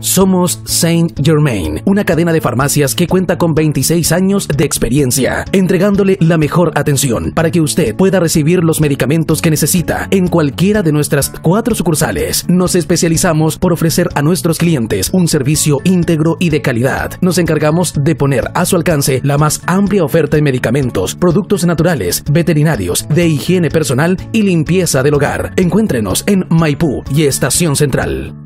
Somos Saint Germain, una cadena de farmacias que cuenta con 26 años de experiencia, entregándole la mejor atención para que usted pueda recibir los medicamentos que necesita en cualquiera de nuestras cuatro sucursales. Nos especializamos por ofrecer a nuestros clientes un servicio íntegro y de calidad. Nos encargamos de poner a su alcance la más amplia oferta de medicamentos, productos naturales, veterinarios, de higiene personal y limpieza del hogar. Encuéntrenos en Maipú y Estación Central.